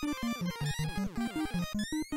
フフフフ。